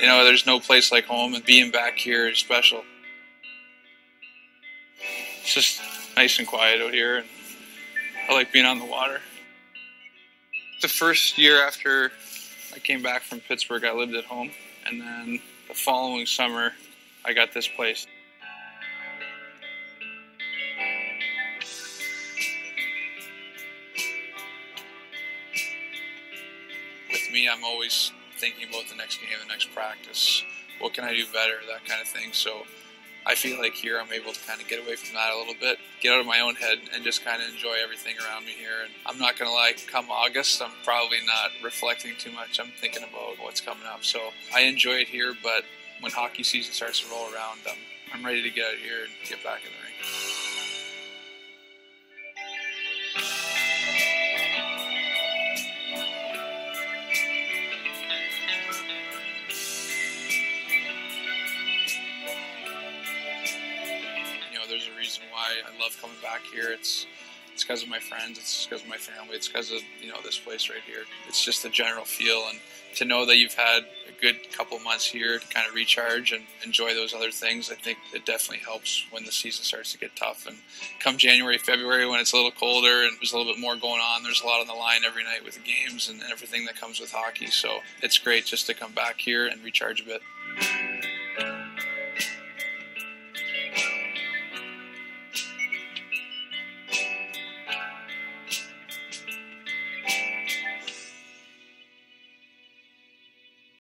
You know, there's no place like home, and being back here is special. It's just nice and quiet out here, and I like being on the water. The first year after I came back from Pittsburgh, I lived at home, and then the following summer, I got this place. With me, I'm always thinking about the next game, the next practice. What can I do better? That kind of thing. So I feel like here I'm able to kind of get away from that a little bit, get out of my own head, and just kind of enjoy everything around me here. And I'm not going to lie, come August, I'm probably not reflecting too much. I'm thinking about what's coming up. So I enjoy it here, but when hockey season starts to roll around, I'm, I'm ready to get out here and get back in the ring. Why I love coming back here. It's it's because of my friends. It's because of my family. It's because of you know this place right here. It's just the general feel, and to know that you've had a good couple months here to kind of recharge and enjoy those other things, I think it definitely helps when the season starts to get tough. And come January, February, when it's a little colder and there's a little bit more going on, there's a lot on the line every night with the games and everything that comes with hockey. So it's great just to come back here and recharge a bit.